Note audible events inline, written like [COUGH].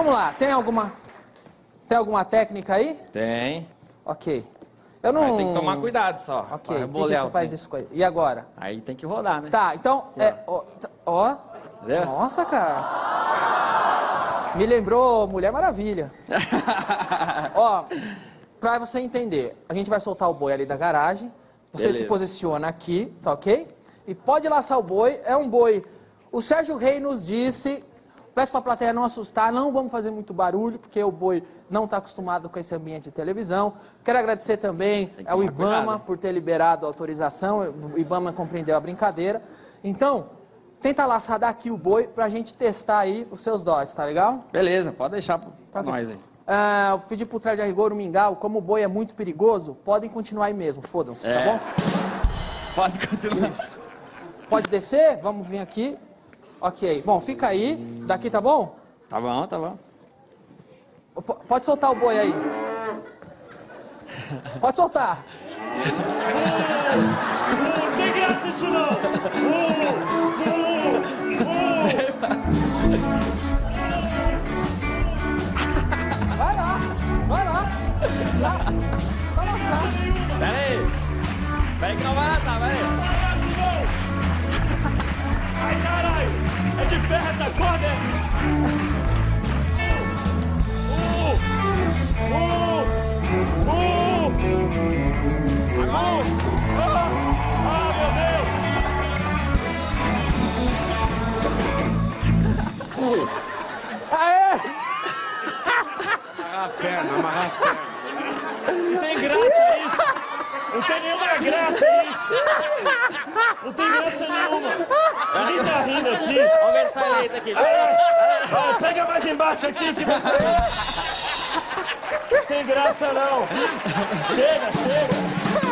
Vamos lá, tem alguma tem alguma técnica aí? Tem. Ok. Eu não. Tem que tomar cuidado só. Ok. O que, que você faz isso com ele? E agora? Aí tem que rodar, né? Tá, então. É, ó, ó. Entendeu? Nossa, cara. Me lembrou Mulher Maravilha. [LAUGHS] ó, pra você entender, a gente vai soltar o boi ali da garagem. Você Beleza. se posiciona aqui, tá ok? E pode laçar o boi. É um boi. O Sérgio Rei nos disse. Peço pra plateia não assustar, não vamos fazer muito barulho, porque o boi não está acostumado com esse ambiente de televisão. Quero agradecer também ao Ibama cuidado. por ter liberado a autorização, o Ibama compreendeu a brincadeira. Então, tenta laçar daqui o boi pra gente testar aí os seus dóis, tá legal? Beleza, pode deixar Ok. nós aí. Ah, eu pedi pro Trás de Rigor, o Mingau, como o boi é muito perigoso, podem continuar aí mesmo, fodam-se, tá É. bom? Pode continuar. Isso. Pode descer? Vamos vir aqui. Ok, bom, fica aí. Daqui tá bom? Tá bom, tá bom. P- Pode soltar o boi aí. Pode soltar. Não tem graça isso não! Vai lá, vai lá. Vai laçar. Pera aí. Pera aí que não vai laçar, pera aí. Uh! Ah! Ah, meu Deus! Aê! Amarrar as pernas, amarrar as pernas. Não tem graça isso! Não tem nenhuma graça isso! Não tem graça nenhuma! Ninguém tá rindo aqui! Vamos ver sai leite aqui. Pega mais embaixo aqui que você. Tem graça não! Chega, chega!